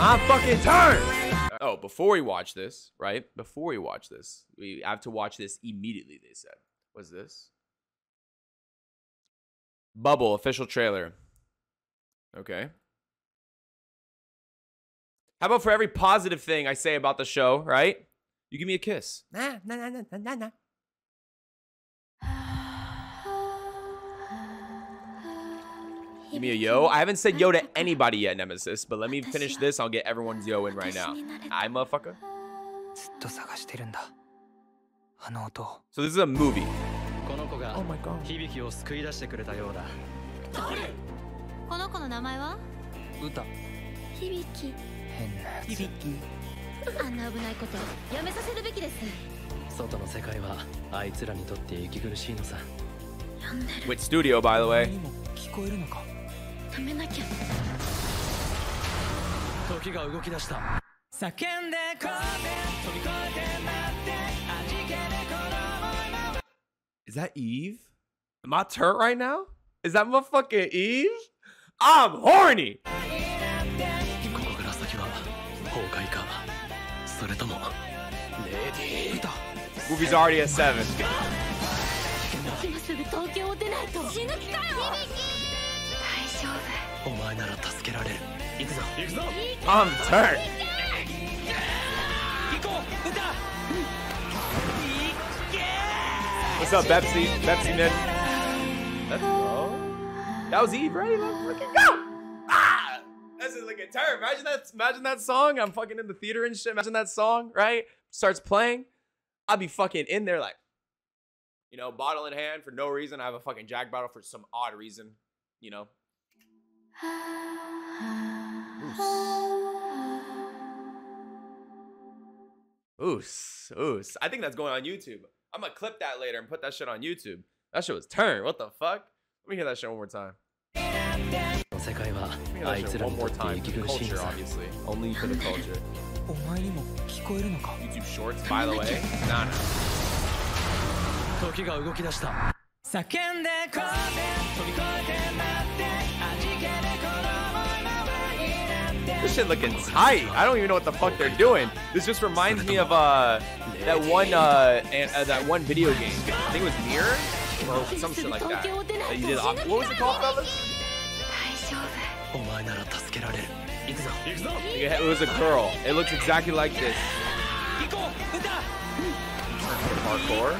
I'm fucking turned. Oh, before we watch this, right? Before we watch this, we have to watch this immediately. They said, "Was this Bubble official trailer?" Okay. How about for every positive thing I say about the show, right? You give me a kiss. Nah, nah, nah, nah, nah, nah. Give me a yo. I haven't said yo to anybody yet, Nemesis, but let me finish this. I'll get everyone's yo in right now. I motherfucker. ずっと探してるんだあの音を So this is a movie. この子が Oh my god. 響を救い出してくれたようだこの子の名前は歌響き変なやつあんな危ないことやめさせるべきです外の世界はあいつらにとって息苦しいのさ呼んでる With studio, by the お前 way. にも聞こえるのか 止めなきゃ時が動き出した叫んでこう飛び越えて待って味気でこの想いも Is that Eve? Am I turnt right now? Is that motherfucking Eve? I'm horny. ここから先は崩壊かそれともレディー歌 Movie's already at seven. 今すぐ東京を出ないと死ぬ気かよ大丈夫 お前なら助けられる行くぞ行くぞ I'm turned. 行こう歌 What's up, Pepsi? Pepsi man. Let's go. That was Eve, right? Let's fucking go. Ah! That's just like a turn. Imagine that. Imagine that song. I'm fucking in the theater and shit. Imagine that song, right? Starts playing. I'll be fucking in there like, you know, bottle in hand for no reason. I have a fucking Jack bottle for some odd reason, you know. Oos, oos. I think that's going on YouTube. I'm gonna clip that later and put that shit on YouTube. That shit was turned. What the fuck? Let me hear that shit one more time. 世界は Let me hear あ that い shit つら one にと more って time. 息 For the 苦しいの culture, さ obviously. Only for the culture. お前にも聞こえるのか YouTube Shorts, by the way. Nah, nah. 時が動き出した叫んでこう飛び越えて This shit looking tight. I don't even know what the fuck they're doing. This just reminds me of uh that one uh, and, uh that one video game. I think it was Mirror or some shit like that. that you did, what was it called, fellas? It was a girl. It looks exactly like this. Parkour.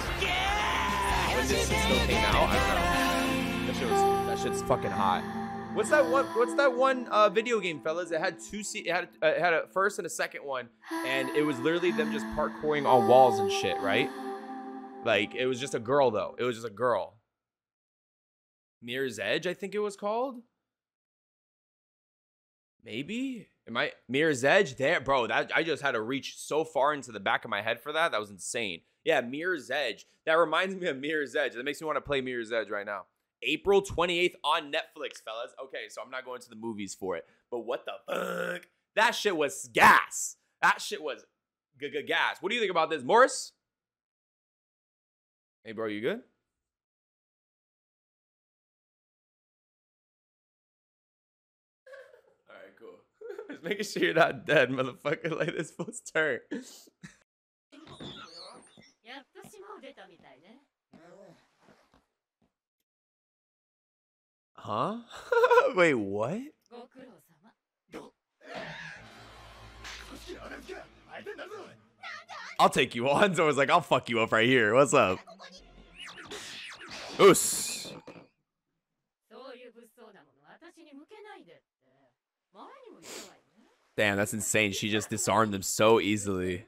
When this still came out, I don't know. That shit was, that shit's fucking hot. What's that one? What's that one uh, video game, fellas? It had two. Se- it had uh, it had a first and a second one, and it was literally them just parkouring on walls and shit, right? Like it was just a girl though. It was just a girl. Mirror's Edge, I think it was called. Maybe. Am I Mirror's Edge? There, bro. That I just had to reach so far into the back of my head for that. That was insane. Yeah, Mirror's Edge. That reminds me of Mirror's Edge. That makes me want to play Mirror's Edge right now. April 28th on Netflix, fellas. Okay, so I'm not going to the movies for it. But what the fuck? That shit was gas. That shit was g- g- gas. What do you think about this, Morris? Hey, bro, you good? All right, cool. Just making sure you're not dead, motherfucker. Like this was turn. Huh? Wait, what? I'll take you on. So I was like, I'll fuck you up right here. What's up? Oos. Damn, that's insane. She just disarmed him so easily.